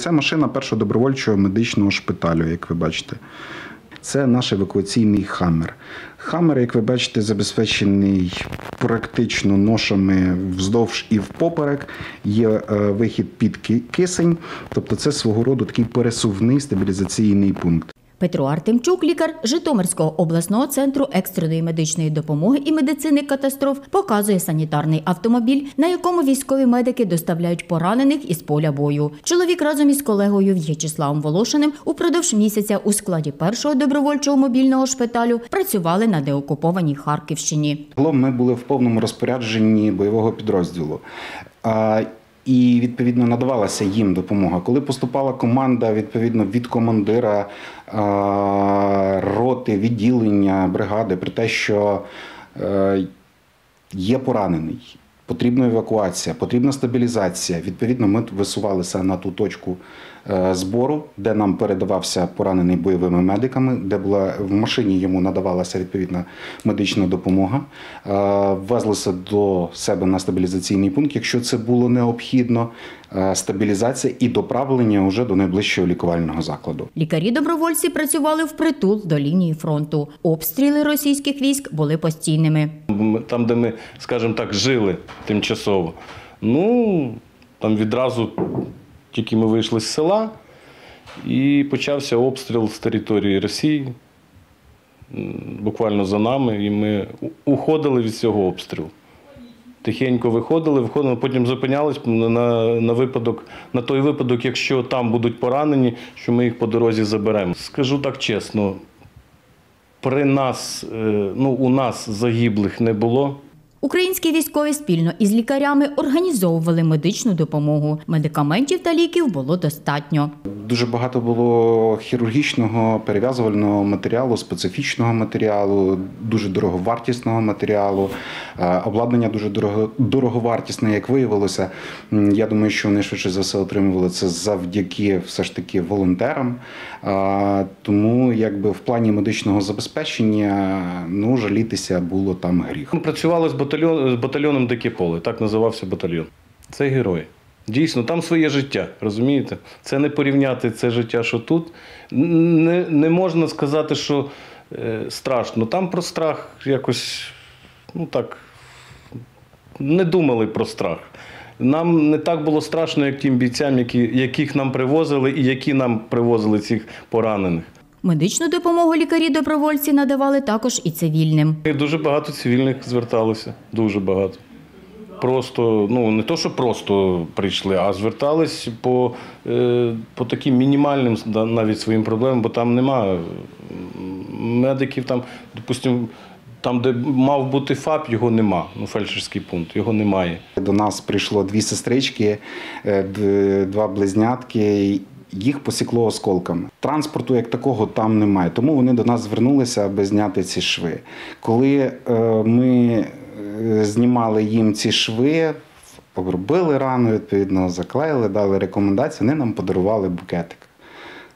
Це машина першого добровольчого медичного шпиталю, як ви бачите. Це наш евакуаційний хаммер. Хаммер, як ви бачите, забезпечений практично ношами вздовж і впоперек. Є е, вихід під кисень, тобто це свого роду такий пересувний стабілізаційний пункт. Петро Артемчук, лікар Житомирського обласного центру екстреної медичної допомоги і медицини катастроф, показує санітарний автомобіль, на якому військові медики доставляють поранених із поля бою. Чоловік разом із колегою В'ячеславом Волошиним упродовж місяця у складі першого добровольчого мобільного шпиталю працювали на деокупованій Харківщині. Ми були в повному розпорядженні бойового підрозділу. І відповідно надавалася їм допомога. Коли поступала команда відповідно від командира а, роти, відділення, бригади про те, що е, є поранений, потрібна евакуація, потрібна стабілізація. Відповідно, ми висувалися на ту точку е, збору, де нам передавався поранений бойовими медиками, де була в машині йому надавалася відповідна медична допомога. Е, Везлися до себе на стабілізаційний пункт, якщо це було необхідно. е, Стабілізація і доправлення вже до найближчого лікувального закладу. Лікарі-добровольці працювали впритул до лінії фронту. Обстріли російських військ були постійними. Там, де ми, скажімо так, жили тимчасово. Ну, там відразу тільки ми вийшли з села, і почався обстріл з території Росії, буквально за нами, і ми уходили від цього обстрілу. Тихенько виходили, виходили, потім зупинялись на, на випадок, на той випадок, якщо там будуть поранені, що ми їх по дорозі заберемо. Скажу так чесно, при нас, е, ну, у нас загиблих не було. Українські військові спільно із лікарями організовували медичну допомогу. Медикаментів та ліків було достатньо. Дуже багато було хірургічного перев'язувального матеріалу, специфічного матеріалу, дуже дороговартісного матеріалу. Е, Обладнання дуже дорого, дороговартісне, як виявилося. Я думаю, що вони швидше за все отримували це завдяки все ж таки волонтерам. Е, Тому, якби в плані медичного забезпечення, ну жалітися було там гріх. Ми працювали з, батальйон, батальйоном Дике поле, так називався батальйон. Це герої. Дійсно, там своє життя, розумієте? Це не порівняти це життя, що тут. Не, не можна сказати, що е, страшно. Там про страх якось, ну так, не думали про страх. Нам не так було страшно, як тим бійцям, які, яких нам привозили і які нам привозили цих поранених. Медичну допомогу лікарі-добровольці надавали також і цивільним. Дуже багато цивільних зверталося. Дуже багато. Просто, ну не то, що просто прийшли, а звертались по, е, по таким мінімальним навіть своїм проблемам, бо там нема медиків, там, допустимо, там, де мав бути ФАП, його нема. Ну, фельдшерський пункт, його немає. До нас прийшло дві сестрички, е, два близнятки. Їх посікло осколками. Транспорту як такого там немає, тому вони до нас звернулися, аби зняти ці шви. Коли е, ми е, знімали їм ці шви, обробили рану, відповідно, заклеїли, дали рекомендації, вони нам подарували букетик.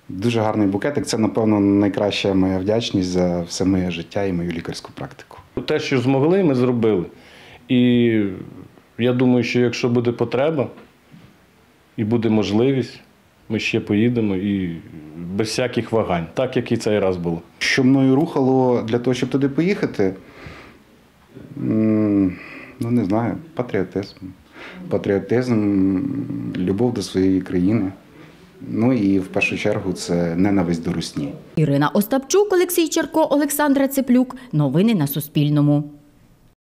Дуже гарний букетик. Це, напевно, найкраща моя вдячність за все моє життя і мою лікарську практику. Те, що змогли, ми зробили. І я думаю, що якщо буде потреба і буде можливість, ми ще поїдемо і без всяких вагань, так як і цей раз було. Що мною рухало для того, щоб туди поїхати? Ну, не знаю, патріотизм. Патріотизм, любов до своєї країни. Ну і в першу чергу це ненависть до русні. Ірина Остапчук, Олексій Черко, Олександра Цеплюк. Новини на Суспільному.